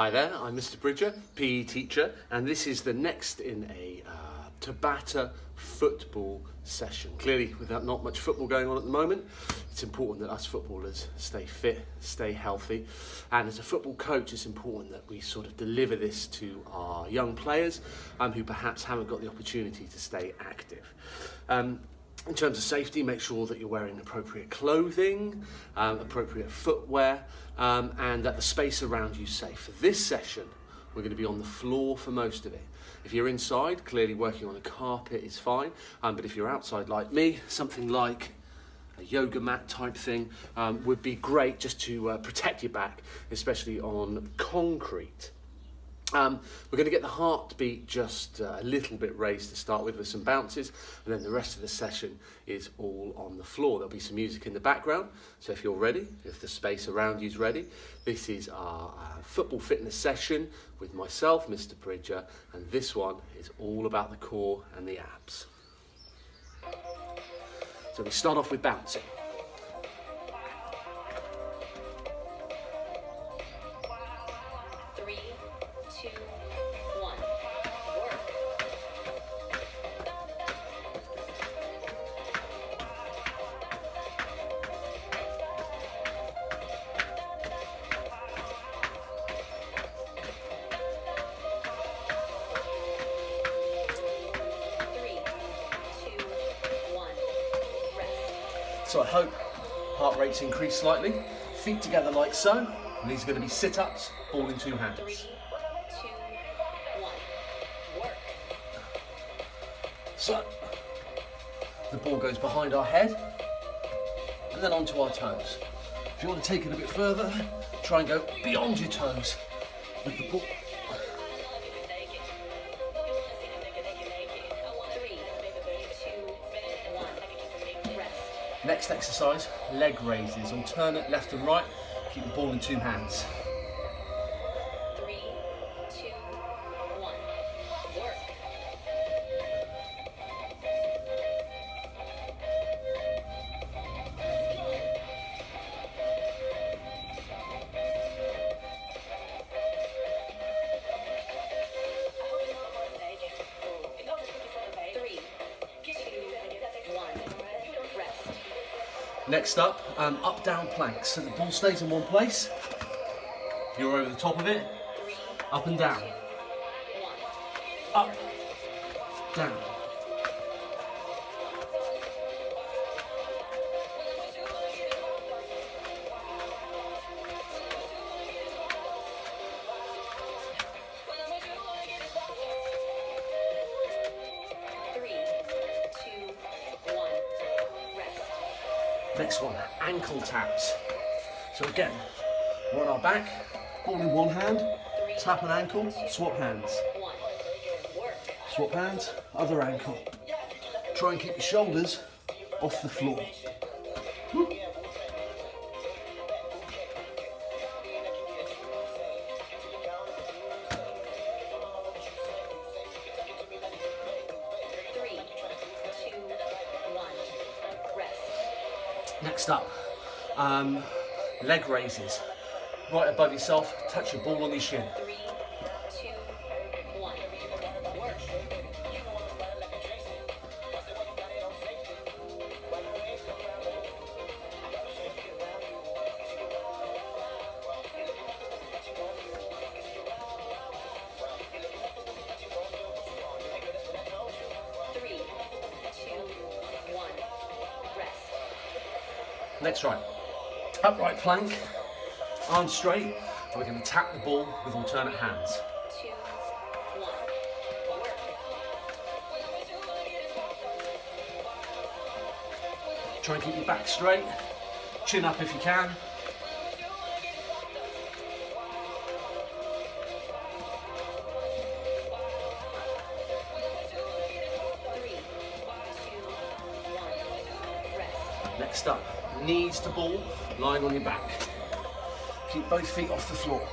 Hi there, I'm Mr. Bridger, PE teacher, and this is the next in a uh, Tabata football session. Clearly, without not much football going on at the moment, it's important that us footballers stay fit, stay healthy, and as a football coach, it's important that we sort of deliver this to our young players um, who perhaps haven't got the opportunity to stay active. Um, in terms of safety, make sure that you're wearing appropriate clothing, um, appropriate footwear, um, and that the space around you is safe. For this session, we're going to be on the floor for most of it. If you're inside, clearly working on a carpet is fine, um, but if you're outside like me, something like a yoga mat type thing um, would be great just to uh, protect your back, especially on concrete. Um, we're going to get the heartbeat just uh, a little bit raised to start with with some bounces and then the rest of the session is all on the floor. There'll be some music in the background so if you're ready, if the space around you is ready, this is our uh, football fitness session with myself, Mr Bridger, and this one is all about the core and the abs. So we start off with bouncing. So I hope heart rates increase slightly. Feet together like so. And these are going to be sit-ups, all in two hands. Three, two, one. Work. So, the ball goes behind our head and then onto our toes. If you want to take it a bit further, try and go beyond your toes with the ball. Next exercise, leg raises, alternate left and right, keep the ball in two hands. Next up, um, up down planks. So the ball stays in one place. You're over the top of it. Up and down. Up. Down. Next one, ankle taps. So again, we're on our back, ball in one hand, tap an ankle, swap hands. Swap hands, other ankle. Try and keep your shoulders off the floor. Next up, um, leg raises. Right above yourself, touch your ball on your shin. Next right. Upright plank, arms straight. We're going to tap the ball with alternate hands. Try and keep your back straight, chin up if you can. Next up, knees to ball, lying on your back. Keep both feet off the floor.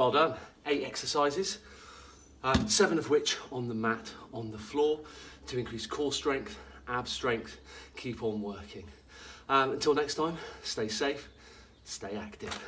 Well done. Eight exercises, um, seven of which on the mat, on the floor, to increase core strength, ab strength. Keep on working. Um, until next time, stay safe, stay active.